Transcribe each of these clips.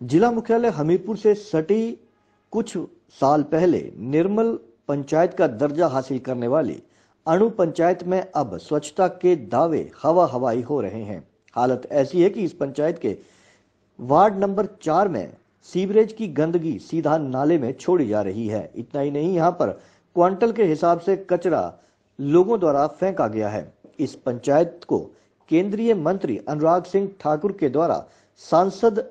जिला मुख्यालय हमीरपुर से सटी कुछ साल पहले निर्मल पंचायत का दर्जा हासिल करने वाली अणु पंचायत में अब स्वच्छता के दावे हवा हवाई हो रहे हैं। हालत ऐसी है कि इस पंचायत के वार्ड नंबर चार में सीवरेज की गंदगी सीधा नाले में छोड़ी जा रही है। इतना ही नहीं, यहाँ पर क्वांटल के हिसाब से कचरा लोगों द्वारा फेंका गया है। इस पंचायत को केंद्रीय मंत्री अनुराग सिंह ठाकुर के द्वारा सांसद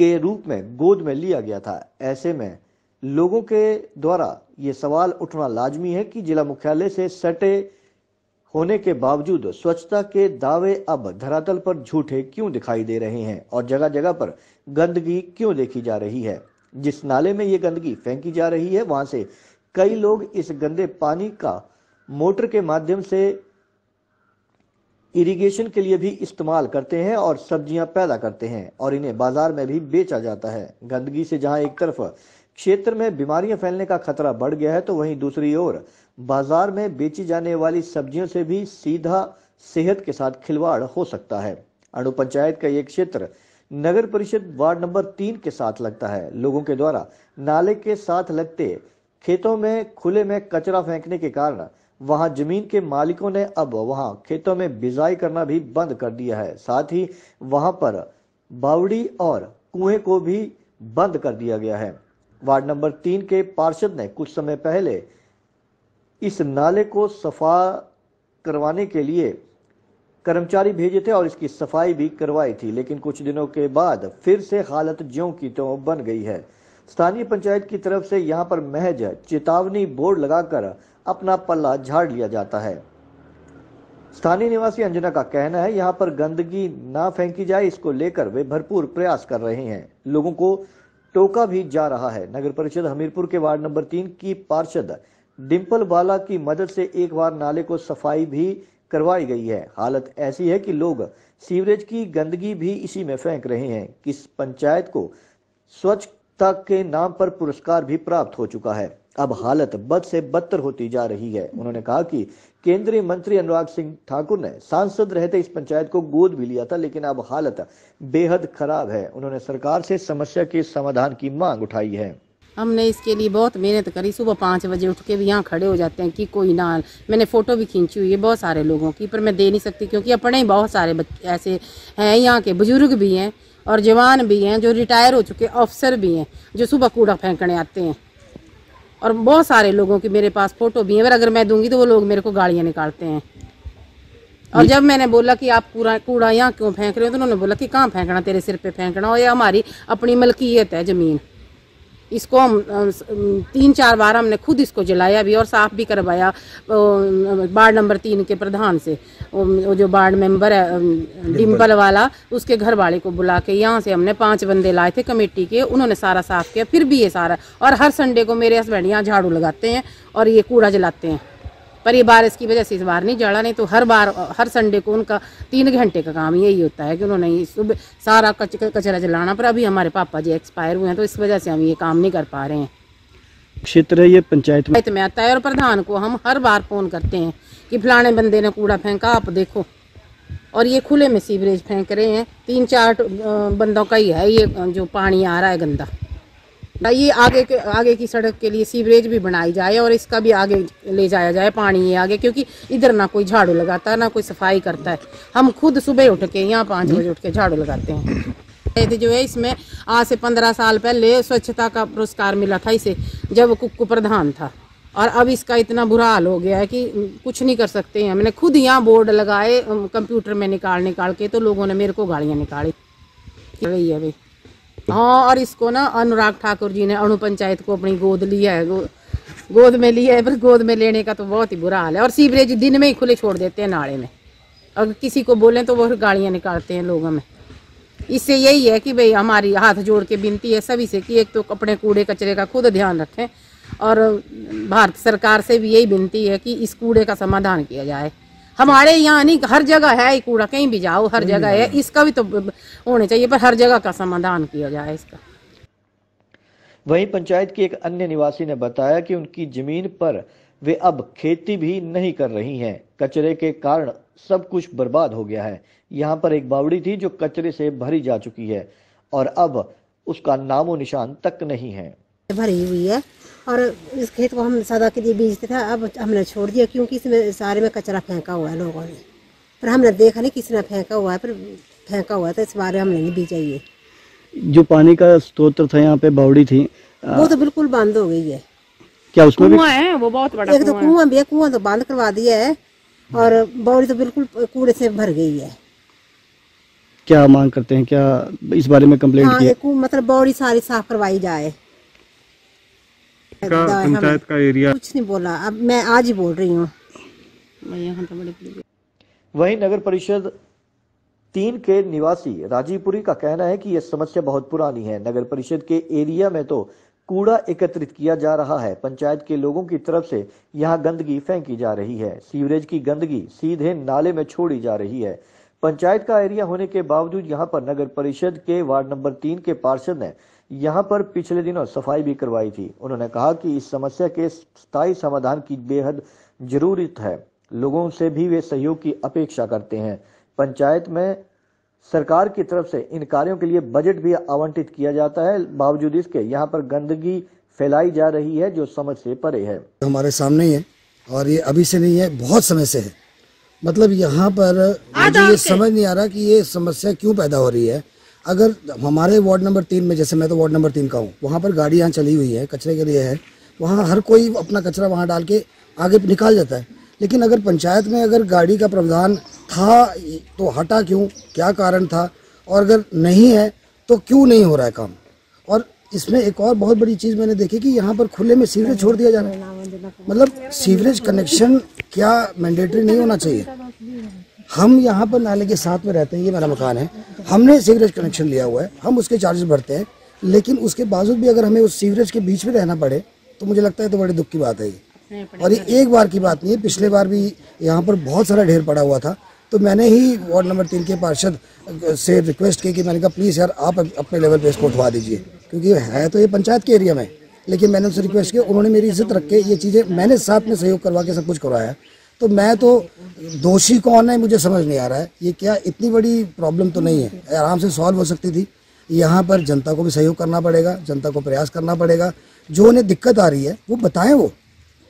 के रूप में गोद में लिया गया था। ऐसे में लोगों के द्वारा ये सवाल उठना लाजमी है कि जिला मुख्यालय से सटे होने के बावजूद स्वच्छता के दावे अब धरातल पर झूठे क्यों दिखाई दे रहे हैं और जगह जगह पर गंदगी क्यों देखी जा रही है? जिस नाले में ये गंदगी फेंकी जा रही है, वहाँ से कई लोग इस गंदे पानी का मोटर के माध्यम से इरिगेशन के लिए भी इस्तेमाल करते हैं और सब्ज़ियाँ पैदा करते हैं और इन्हें बाज़ार में भी बेचा जाता है। गंदगी से जहाँ एक तरफ़ क्षेत्र में बीमारियाँ फैलने का खतरा बढ़ गया है तो वहीं दूसरी ओर बाज़ार में बेची जाने वाली सब्जियों से भी सीधा सेहत के साथ खिलवाड़ हो सकता है। अणु पंचायत का ये क्षेत्र नगर परिषद वार्ड नंबर तीन के साथ लगता है। लोगों के द्वारा नाले के साथ लगते खेतों में, खुले में कचरा फेंकने के कारण वहाँ ज़मीन के मालिकों ने अब वहाँ खेतों में बिजाई करना भी बंद कर दिया है। साथ ही वहाँ पर बावड़ी और कुएँ को भी बंद कर दिया गया है। वार्ड नंबर तीन के पार्षद ने कुछ समय पहले इस नाले को सफ़ा करवाने के लिए कर्मचारी भेजे थे और इसकी सफ़ाई भी करवाई थी, लेकिन कुछ दिनों के बाद फिर से हालत ज्यों की त्यों बन गई है। स्थानीय पंचायत की तरफ़ से यहाँ पर महज चेतावनी बोर्ड लगाकर अपना पल्ला झाड़ लिया जाता है। स्थानीय निवासी अंजना का कहना है, यहाँ पर गंदगी ना फेंकी जाए, इसको लेकर वे भरपूर प्रयास कर रहे हैं। लोगों को टोका भी जा रहा है। नगर परिषद हमीरपुर के वार्ड नंबर तीन की पार्षद डिम्पल बाला की मदद से एक बार नाले को सफ़ाई भी करवाई गई है। हालत ऐसी है कि लोग सीवरेज की गंदगी भी इसी में फेंक रहे हैं। किस पंचायत को स्वच्छता के नाम पर पुरस्कार भी प्राप्त हो चुका है। अब हालत बद से बदतर होती जा रही है। उन्होंने कहा कि केंद्रीय मंत्री अनुराग सिंह ठाकुर ने सांसद रहते इस पंचायत को गोद भी लिया था, लेकिन अब हालत बेहद खराब है। उन्होंने सरकार से समस्या के समाधान की मांग उठाई है। हमने इसके लिए बहुत मेहनत करी। सुबह पाँच बजे उठ के भी यहाँ खड़े हो जाते हैं कि कोई ना मैंने फ़ोटो भी खींची हुई है बहुत सारे लोगों की, पर मैं दे नहीं सकती क्योंकि अपने ही बहुत सारे बच्चे ऐसे हैं यहाँ के बुज़ुर्ग भी हैं और जवान भी हैं, जो रिटायर हो चुके अफसर भी हैं, जो सुबह कूड़ा फेंकने आते हैं। और बहुत सारे लोगों की मेरे पास फ़ोटो भी हैं। अगर मैं दूँगी तो वो लोग मेरे को गाड़ियाँ निकालते हैं। और जब मैंने बोला कि आप पूरा कूड़ा यहाँ क्यों फेंक रहे हो तो उन्होंने बोला कि कहाँ फेंकना तेरे सिर पे फेंकना और ये हमारी अपनी मलकियत है ज़मीन। इसको हम तीन चार बार हमने खुद इसको जलाया भी और साफ़ भी करवाया वार्ड नंबर तीन के प्रधान से। वो जो वार्ड मेंबर है डिम्पल। वाला उसके घर वाले को बुला के यहाँ से हमने पाँच बंदे लाए थे कमेटी के उन्होंने सारा साफ़ किया फिर भी ये सारा। और हर संडे को मेरे हस्बैंड यहाँ झाड़ू लगाते हैं और ये कूड़ा जलाते हैं। पर ये बारिश की वजह से इस बार नहीं जड़ा नहीं तो हर बार हर संडे को उनका तीन घंटे का काम यही होता है कि उन्होंने सुबह सारा कच, कचरा जलाना पर अभी हमारे पापा जी एक्सपायर हुए हैं तो इस वजह से हम ये काम नहीं कर पा रहे हैं। क्षेत्र ये पंचायत में? में आता है और प्रधान को हम हर बार फ़ोन करते हैं कि फलाने बंदे ने कूड़ा फेंका आप देखो। और ये खुले में सीवरेज फेंक रहे हैं तीन चार बंदों का ही है ये जो पानी आ रहा है गंदा। ये आगे के, आगे की सड़क के लिए सीवरेज भी बनाई जाए और इसका भी आगे ले जाया जाए पानी ये आगे, क्योंकि इधर ना कोई झाड़ू लगाता है ना कोई सफ़ाई करता है। हम खुद सुबह उठ के, यहाँ पाँच बजे उठ के झाड़ू लगाते हैं। जो है इसमें आज से पंद्रह साल पहले स्वच्छता का पुरस्कार मिला था इसे, जब कुक्कू प्रधान था। और अब इसका इतना बुरा हाल हो गया है कि कुछ नहीं कर सकते हैं। मैंने खुद यहाँ बोर्ड लगाए कंप्यूटर में निकाल निकाल के तो लोगों ने मेरे को गाड़ियाँ निकाली। रही है भाई हाँ और इसको ना अनुराग ठाकुर जी ने अणु पंचायत को अपनी गोद लिया है गो, गोद में लिया है पर गोद में लेने का तो बहुत ही बुरा हाल है। और सीवरेज दिन में ही खुले छोड़ देते हैं नाले में। अगर किसी को बोलें तो वो गाड़ियाँ निकालते हैं लोगों में। इससे यही है कि भाई हमारी हाथ जोड़ के बिनती है सभी से कि एक तो अपने कूड़े कचरे का खुद ध्यान रखें और भारत सरकार से भी यही विनती है कि इस कूड़े का समाधान किया जाए। हमारे यहाँ नहीं हर जगह है कूड़ा कहीं भी जाओ हर जगह है। इसका भी तो होने चाहिए पर हर जगह का समाधान किया जाए इसका। वहीं पंचायत की एक अन्य निवासी ने बताया कि उनकी ज़मीन पर वे अब खेती भी नहीं कर रही हैं। कचरे के कारण सब कुछ बर्बाद हो गया है। यहाँ पर एक बावड़ी थी जो कचरे से भरी जा चुकी है और अब उसका नामो निशान तक नहीं है। भरी हुई है। और इस खेत को हम सदा के लिए बीजते थे अब हमने छोड़ दिया क्योंकि इसमें सारे में कचरा फेंका हुआ है लोगों ने। पर हमने देखा नहीं किसी ने फेंका हुआ है पर फेंका हुआ है तो इस बारे हमने नहीं बीजा ये जो पानी का स्रोत था यहाँ पे बावड़ी थी वो तो बिल्कुल बंद हो गई है। क्या उसमें भी कुआँ है वो बहुत बड़ा एक तो कुआँ भी है कुआँ तो बंद करवा दिया है और बौड़ी तो बिल्कुल कूड़े से भर गई है। क्या मांग करते हैं क्या इस बारे में कंप्लेंट हाँ मतलब बौड़ी सारी साफ़ करवाई जाए। पंचायत का एरिया। कुछ नहीं बोला। अब मैं आज ही बोल रही हूँ। वहीं नगर परिषद तीन के निवासी राजीपुरी का कहना है कि यह समस्या बहुत पुरानी है। नगर परिषद के एरिया में तो कूड़ा एकत्रित किया जा रहा है। पंचायत के लोगों की तरफ़ से यहाँ गंदगी फेंकी जा रही है। सीवरेज की गंदगी सीधे नाले में छोड़ी जा रही है। पंचायत का एरिया होने के बावजूद यहाँ पर नगर परिषद के वार्ड नंबर तीन के पार्षद ने यहाँ पर पिछले दिनों सफ़ाई भी करवाई थी। उन्होंने कहा कि इस समस्या के स्थायी समाधान की बेहद ज़रूरत है। लोगों से भी वे सहयोग की अपेक्षा करते हैं। पंचायत में सरकार की तरफ़ से इन कार्यों के लिए बजट भी आवंटित किया जाता है। बावजूद इसके यहाँ पर गंदगी फैलाई जा रही है जो समझ से परे है। हमारे सामने ही है और ये अभी से नहीं है, बहुत समय से है। मतलब यहाँ पर मुझे ये समझ नहीं आ रहा कि ये समस्या क्यों पैदा हो रही है। अगर हमारे वार्ड नंबर तीन में जैसे मैं तो वार्ड नंबर तीन का हूँ वहाँ पर गाड़ी यहाँ चली हुई है कचरे के लिए है वहाँ हर कोई अपना कचरा वहाँ डाल के आगे निकाल जाता है। लेकिन अगर पंचायत में अगर गाड़ी का प्रावधान था तो हटा क्यों? क्या कारण था? और अगर नहीं है तो क्यों नहीं हो रहा है काम? और इसमें एक और बहुत बड़ी चीज़ मैंने देखी कि यहाँ पर खुले में सीवरेज छोड़ दिया जा रहा है। मतलब सीवरेज कनेक्शन क्या मैंडेटरी नहीं होना चाहिए? हम यहाँ पर नाले के साथ में रहते हैं, ये मेरा मकान है। हमने सीवरेज कनेक्शन लिया हुआ है, हम उसके चार्जेस भरते हैं, लेकिन उसके बावजूद भी अगर हमें उस सीवरेज के बीच में रहना पड़े तो मुझे लगता है तो बड़े दुख की बात है ये। और ये एक बार की बात नहीं है, पिछले बार भी यहाँ पर बहुत सारा ढेर पड़ा हुआ था तो मैंने ही वार्ड नंबर तीन के पार्षद से रिक्वेस्ट की कि मैंने कहा, प्लीज़ यार, आप अपने लेवल पे इसको उठवा दीजिए। क्योंकि है तो ये पंचायत के एरिया में। लेकिन मैंने उनसे रिक्वेस्ट किया उन्होंने मेरी इज़्ज़त रख के ये चीज़ें मैंने साथ में सहयोग करवा के सब कुछ करवाया तो मैं तो दोषी कौन है मुझे समझ नहीं आ रहा है। ये क्या इतनी बड़ी प्रॉब्लम तो नहीं है। आराम से सॉल्व हो सकती थी। यहाँ पर जनता को भी सहयोग करना पड़ेगा, जनता को प्रयास करना पड़ेगा। जो उन्हें दिक्कत आ रही है, वो बताएँ वो।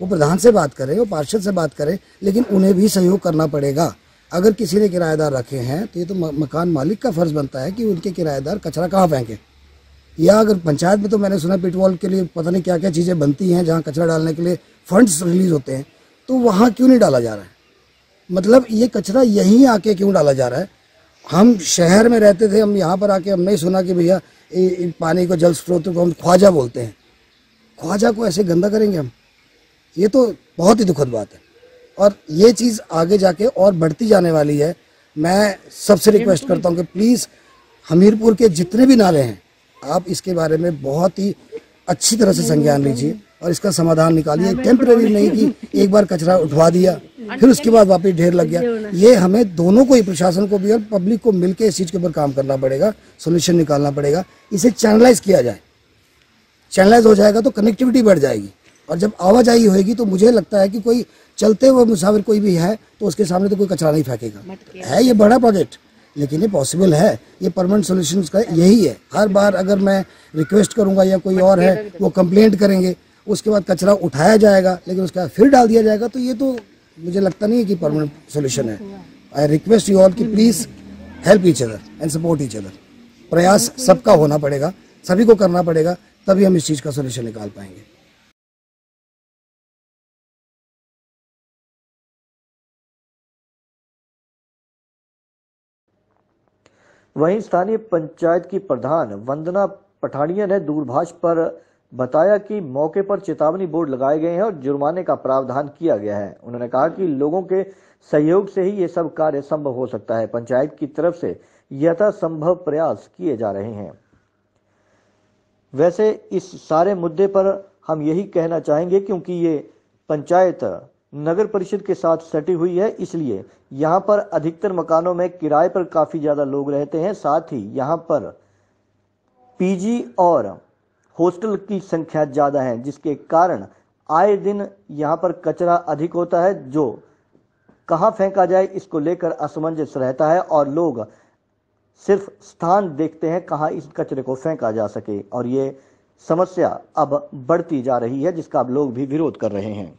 वो प्रधान से बात करें, वो पार्षद से बात करें, लेकिन उन्हें भी सहयोग करना पड़ेगा। अगर किसी ने किराएदार रखे हैं तो ये तो मकान मालिक का फ़र्ज़ बनता है कि उनके किराएदार कचरा कहाँ फेंके। या अगर पंचायत में तो मैंने सुना पिटवॉल के लिए पता नहीं क्या क्या चीज़ें बनती हैं जहाँ कचरा डालने के लिए फंड्स रिलीज़ होते हैं तो वहाँ क्यों नहीं डाला जा रहा है? मतलब ये कचरा यहीं आके क्यों डाला जा रहा है? हम शहर में रहते थे हम यहाँ पर आके हमने सुना कि भैया पानी को जल स्रोत को हम ख्वाजा बोलते हैं। ख्वाजा को ऐसे गंदा करेंगे हम? ये तो बहुत ही दुखद बात है। और ये चीज़ आगे जाके और बढ़ती जाने वाली है। मैं सबसे रिक्वेस्ट करता हूँ कि प्लीज़ हमीरपुर के जितने भी नाले हैं आप इसके बारे में बहुत ही अच्छी तरह से संज्ञान लीजिए और इसका समाधान निकालिए। टेम्परेरी नहीं कि एक बार कचरा उठवा दिया फिर उसके बाद वापस ढेर लग गया। ये हमें दोनों को ही प्रशासन को भी और पब्लिक को मिलकर इस चीज़ के ऊपर काम करना पड़ेगा सोल्यूशन निकालना पड़ेगा। इसे चैनलाइज किया जाए। चैनलाइज हो जाएगा तो कनेक्टिविटी बढ़ जाएगी। और जब आवाजाही होगी तो मुझे लगता है कि कोई चलते हुए मुसाफिर कोई भी है तो उसके सामने तो कोई कचरा नहीं फेंकेगा। है ये बड़ा प्रोजेक्ट लेकिन ये पॉसिबल है। ये परमानेंट सोल्यूशन का यही है। हर बार अगर मैं रिक्वेस्ट करूँगा या कोई और है, वो कंप्लेंट करेंगे, उसके बाद कचरा उठाया जाएगा, लेकिन उसके बाद फिर डाल दिया जाएगा तो ये तो मुझे लगता नहीं है कि परमानेंट सोल्यूशन है। आई रिक्वेस्ट यू ऑल की please help each other and support each other प्रयास सबका होना पड़ेगा, सभी को करना पड़ेगा, तभी हम इस चीज़ का सोल्यूशन निकाल पाएँगे। वहीं स्थानीय पंचायत की प्रधान वंदना पठानिया ने दूरभाष पर बताया कि मौके पर चेतावनी बोर्ड लगाए गए हैं और जुर्माने का प्रावधान किया गया है। उन्होंने कहा कि लोगों के सहयोग से ही ये सब कार्य संभव हो सकता है। पंचायत की तरफ़ से यथा संभव प्रयास किए जा रहे हैं। वैसे इस सारे मुद्दे पर हम यही कहना चाहेंगे क्योंकि ये पंचायत नगर परिषद के साथ सटी हुई है, इसलिए यहाँ पर अधिकतर मकानों में किराए पर काफ़ी ज़्यादा लोग रहते हैं। साथ ही यहाँ पर पीजी और हॉस्टल की संख्या ज़्यादा है, जिसके कारण आए दिन यहाँ पर कचरा अधिक होता है, जो कहाँ फेंका जाए इसको लेकर असमंजस रहता है और लोग सिर्फ़ स्थान देखते हैं कहाँ इस कचरे को फेंका जा सके। और ये समस्या अब बढ़ती जा रही है, जिसका अब लोग भी विरोध कर रहे हैं।